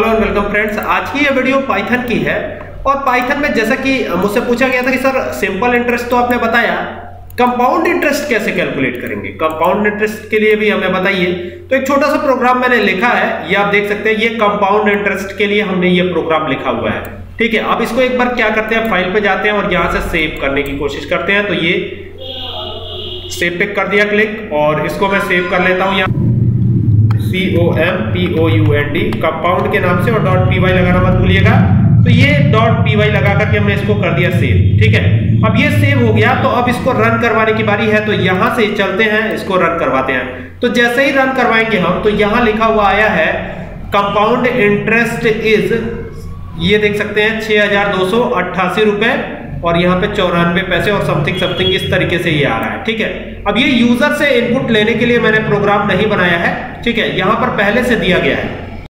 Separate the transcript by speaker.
Speaker 1: Hello and welcome friends, आज की ये वीडियो पाइथन की है। और पाइथन में जैसा कि मुझसे पूछा गया था कि सर सिंपल इंटरेस्ट तो आपने बताया कंपाउंड इंटरेस्ट कैसे कैलकुलेट करेंगे? कंपाउंड इंटरेस्ट के लिए भी हमें बताइए। तो एक छोटा सा प्रोग्राम मैंने लिखा है, ये आप देख सकते हैं, ये कंपाउंड इंटरेस्ट के लिए हमने ये प्रोग्राम लिखा हुआ है। ठीक है, अब इसको एक बार क्या करते हैं फ़ाइल पे जाते हैं और यहाँ से सेव करने की कोशिश करते हैं। तो ये सेव पे कर दिया क्लिक और इसको मैं सेव कर लेता हूँ यहाँ। C O M P O U N D compound के नाम से और डॉट पी वाई लगाना मत भूलिएगा। तो ये डॉट पी वाई लगा करके हमने इसको कर दिया सेव ठीक है? अब ये सेव हो गया तो अब इसको रन करवाने की बारी है तो यहाँ से चलते हैं, इसको रन करवाते हैं। तो जैसे ही रन करवाएँगे हम तो यहाँ लिखा हुआ आया है कंपाउंड इंटरेस्ट इज़ ये देख सकते हैं, छह हज़ार दो सौ अट्ठासी रुपए और यहाँ पे चौरानवे पैसे और समथिंग समथिंग इस तरीके से ये आ रहा है, ठीक है? अब ये यूज़र से इनपुट लेने के लिए मैंने प्रोग्राम नहीं बनाया है, ठीक है? यहाँ पर पहले से दिया गया है।